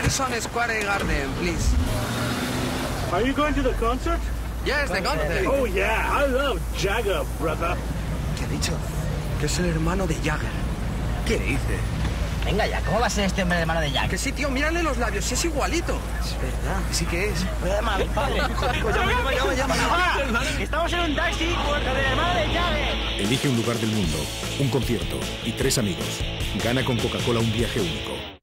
Madison Square Garden, please. Are you going to the concert? Yes, the concert. Oh yeah, I love Jagger, brother. ¿Qué ha dicho? Que es el hermano de Jagger. ¿Qué dice? Venga ya, ¿cómo va a ser este hombre de mano de Jack? Que sí, tío, mírale los labios, si es igualito. Es verdad. Sí que es. Voy a Llama, padre. llama, llama, llama. ¡Hola! Estamos en un taxi con el hermano de Jagger. Elige un lugar del mundo, un concierto y tres amigos. Gana con Coca-Cola un viaje único.